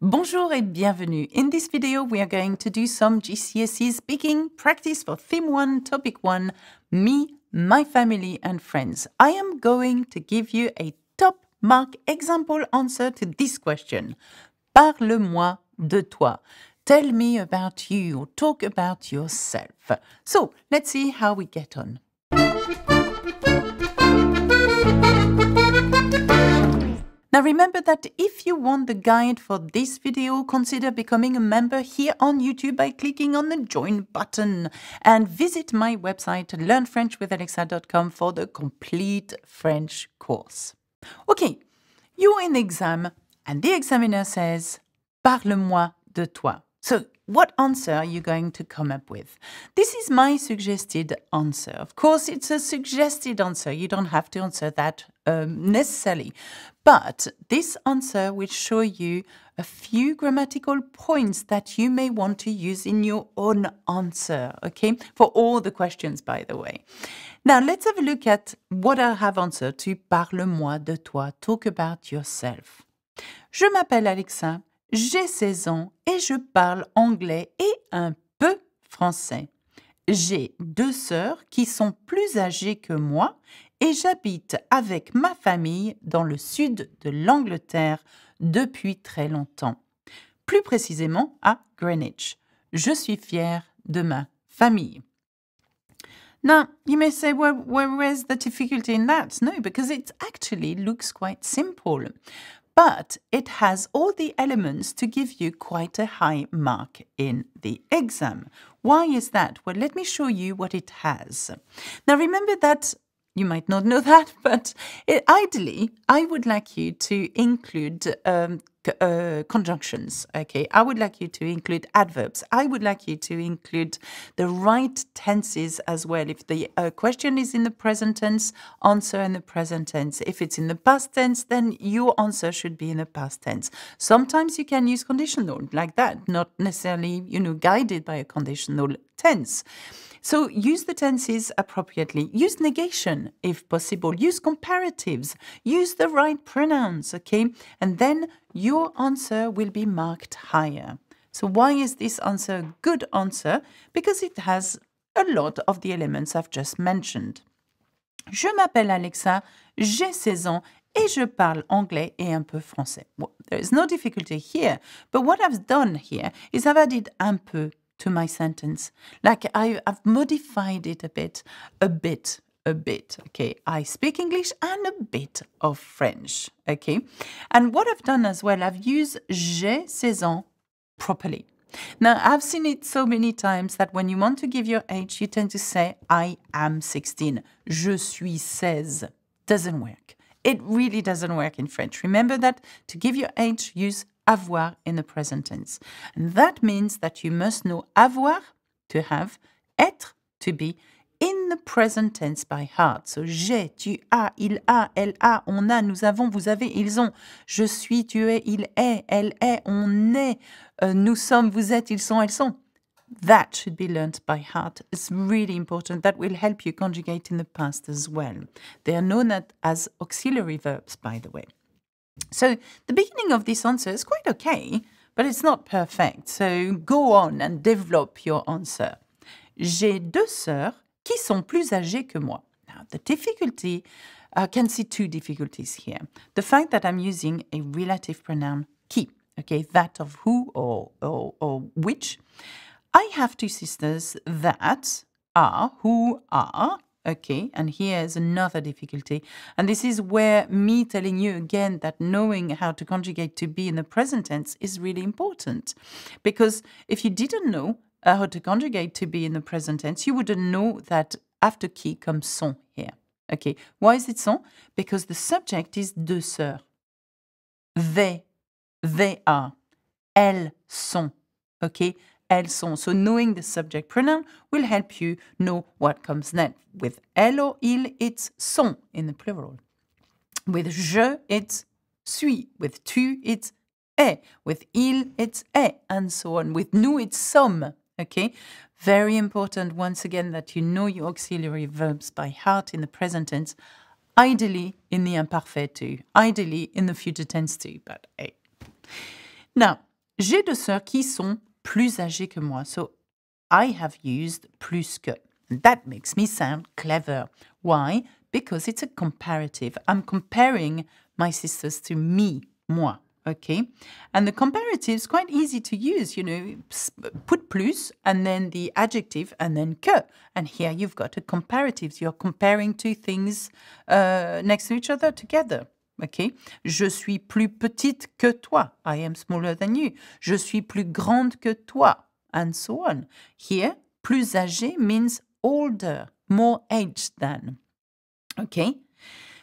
Bonjour et bienvenue. In this video, we are going to do some GCSE speaking practice for theme 1, topic 1, me, my family and friends. I am going to give you a top mark example answer to this question. Parle-moi de toi. Tell me about you or talk about yourself. So let's see how we get on. Now remember that if you want the guide for this video, consider becoming a member here on YouTube by clicking on the join button and visit my website learnfrenchwithalexa.com for the complete French course. Okay, you're in the exam and the examiner says, Parle-moi de toi. So, what answer are you going to come up with? This is my suggested answer. Of course, it's a suggested answer. You don't have to answer that um, necessarily. But this answer will show you a few grammatical points that you may want to use in your own answer, okay? For all the questions, by the way. Now, let's have a look at what I have answered to Parle-moi de toi. Talk about yourself. Je m'appelle Alexa. J'ai 16 ans et je parle anglais et un peu français. J'ai deux sœurs qui sont plus âgées que moi et j'habite avec ma famille dans le sud de l'Angleterre depuis très longtemps. Plus précisément à Greenwich. Je suis fière de ma famille. Now, you may say, well, where's the difficulty in that? No, because it actually looks quite simple but it has all the elements to give you quite a high mark in the exam. Why is that? Well, let me show you what it has. Now, remember that you might not know that, but ideally, I would like you to include um, uh, conjunctions. Okay, I would like you to include adverbs. I would like you to include the right tenses as well. If the uh, question is in the present tense, answer in the present tense. If it's in the past tense, then your answer should be in the past tense. Sometimes you can use conditional like that, not necessarily, you know, guided by a conditional tense. So use the tenses appropriately. Use negation if possible. Use comparatives. Use the right pronouns, okay? And then your answer will be marked higher. So why is this answer a good answer? Because it has a lot of the elements I've just mentioned. Je m'appelle Alexa, j'ai 16 ans et je parle anglais et un peu français. Well, there is no difficulty here, but what I've done here is I've added un peu to my sentence. Like I, have modified it a bit, a bit, a bit. Okay, I speak English and a bit of French. Okay, and what I've done as well, I've used j'ai 16 ans properly. Now, I've seen it so many times that when you want to give your age, you tend to say, I am 16. Je suis 16. Doesn't work. It really doesn't work in French. Remember that to give your age, use avoir in the present tense. And that means that you must know avoir, to have, être, to be, in the present tense by heart. So j'ai, tu as, il a, elle a, on a, nous avons, vous avez, ils ont. Je suis, tu es, il est, elle est, on est, euh, nous sommes, vous êtes, ils sont, elles sont. That should be learnt by heart. It's really important. That will help you conjugate in the past as well. They are known as auxiliary verbs, by the way. So the beginning of this answer is quite okay, but it's not perfect. So go on and develop your answer. J'ai deux sœurs qui sont plus âgées que moi. Now, the difficulty, I can see two difficulties here. The fact that I'm using a relative pronoun qui, okay, that of who or, or, or which. I have two sisters that are, who are, Okay, and here is another difficulty. And this is where me telling you again that knowing how to conjugate to be in the present tense is really important. Because if you didn't know to conjugate to be in the present tense, you wouldn't know that after qui comes sont here. Okay, why is it sont? Because the subject is deux sœurs. They, they are. Elles sont. Okay, elles sont. So knowing the subject pronoun will help you know what comes next. With elle or il, it's sont in the plural. With je, it's suis. With tu, it's est. With il, it's est, and so on. With nous, it's sommes. Okay? Very important, once again, that you know your auxiliary verbs by heart in the present tense, ideally in the imparfait too, ideally in the future tense too, but hey. Now, j'ai deux sœurs qui sont plus âgées que moi. So I have used plus que. That makes me sound clever. Why? Because it's a comparative. I'm comparing my sisters to me, moi. Okay. And the comparative is quite easy to use. You know, put plus and then the adjective and then que. And here you've got a comparative. You're comparing two things uh, next to each other together. Okay. Je suis plus petite que toi. I am smaller than you. Je suis plus grande que toi. And so on. Here, plus âgé means older, more aged than. Okay.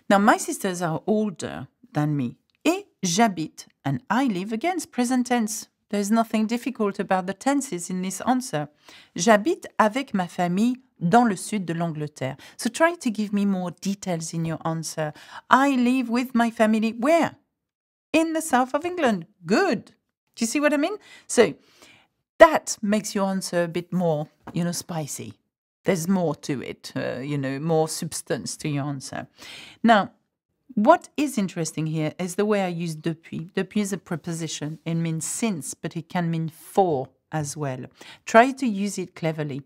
Now, my sisters are older than me. Et j'habite and I live against present tense. There's nothing difficult about the tenses in this answer. J'habite avec ma famille dans le sud de l'Angleterre. So try to give me more details in your answer. I live with my family where? In the south of England. Good. Do you see what I mean? So that makes your answer a bit more, you know, spicy. There's more to it, uh, you know, more substance to your answer. Now, what is interesting here is the way I use depuis. Depuis is a preposition. It means since, but it can mean for as well. Try to use it cleverly.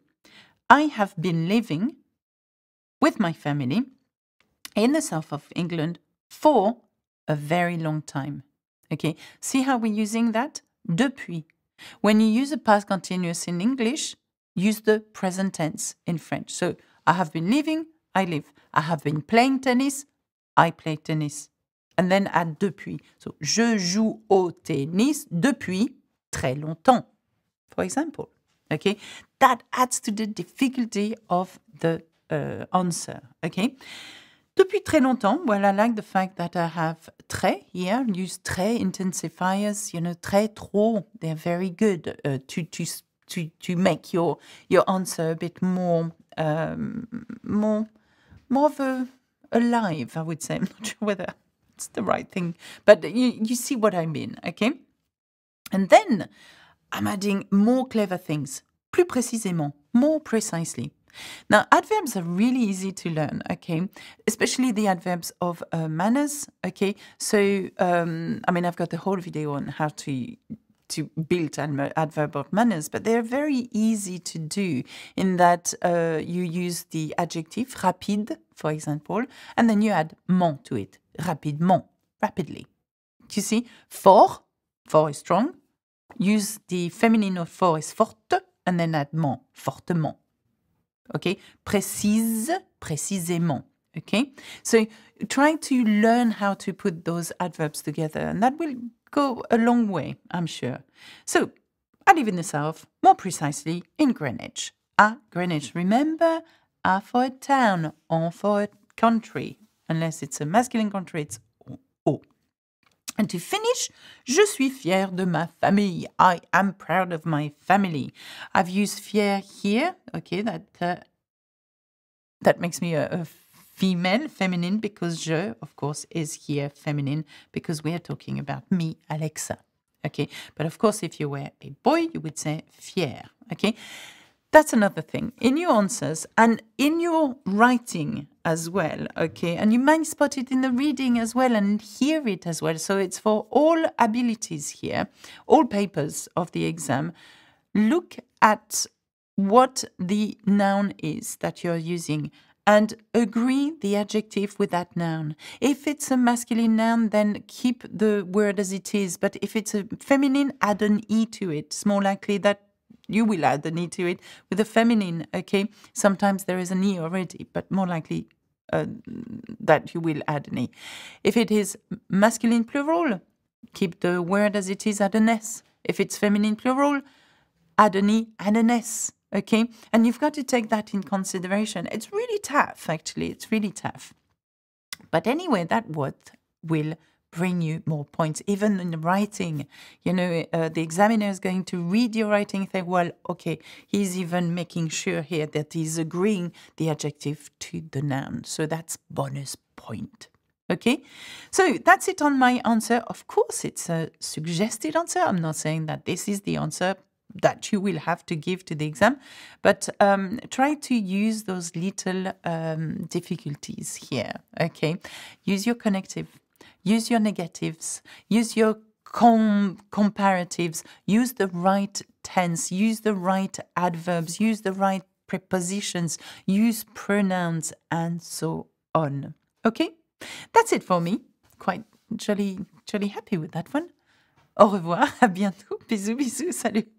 I have been living with my family in the south of England for a very long time. Okay, see how we're using that? Depuis. When you use a past continuous in English, use the present tense in French. So, I have been living, I live. I have been playing tennis, I play tennis. And then add depuis. So, je joue au tennis depuis très longtemps, for example. Okay, that adds to the difficulty of the uh, answer. Okay, depuis très longtemps. Well, I like the fact that I have très here. Use très intensifiers. You know, très trop. They're very good uh, to to to to make your your answer a bit more um, more more of a alive, I would say. I'm not sure whether it's the right thing, but you, you see what I mean, okay? And then I'm adding more clever things, plus précisément, more precisely. Now, adverbs are really easy to learn, okay? Especially the adverbs of uh, manners, okay? So, um, I mean, I've got the whole video on how to to build an adverb of manners, but they're very easy to do in that uh, you use the adjective rapide, for example, and then you add ment to it, rapidement, rapidly. You see? Fort, fort is strong. Use the feminine of fort is forte, and then add ment, fortement. Okay? Précise, précisément. Okay? So try to learn how to put those adverbs together, and that will go a long way, I'm sure. So, I live in the south, more precisely in Greenwich. Ah, Greenwich. Remember, A for a town, en for a country. Unless it's a masculine country, it's O. And to finish, je suis fière de ma famille. I am proud of my family. I've used fière here. Okay, that uh, that makes me a, a female, feminine, because je, of course, is here feminine because we are talking about me, Alexa. Okay, but of course, if you were a boy, you would say fier. Okay, that's another thing in your answers and in your writing as well. Okay, and you might spot it in the reading as well and hear it as well. So it's for all abilities here, all papers of the exam. Look at what the noun is that you're using and agree the adjective with that noun. If it's a masculine noun, then keep the word as it is. But if it's a feminine, add an E to it. It's more likely that you will add an E to it with a feminine, okay? Sometimes there is an E already, but more likely uh, that you will add an E. If it is masculine plural, keep the word as it is, add an S. If it's feminine plural, add an E and an S. Okay. And you've got to take that in consideration. It's really tough, actually. It's really tough. But anyway, that what will bring you more points, even in the writing. You know, uh, the examiner is going to read your writing and say, well, okay, he's even making sure here that he's agreeing the adjective to the noun. So that's bonus point. Okay, so that's it on my answer. Of course, it's a suggested answer. I'm not saying that this is the answer that you will have to give to the exam, but um, try to use those little um, difficulties here. Okay, use your connective, use your negatives, use your com- comparatives, use the right tense, use the right adverbs, use the right prepositions, use pronouns, and so on. Okay? That's it for me. Quite jolly, jolly happy with that one. Au revoir, à bientôt. Bisous, bisous, salut.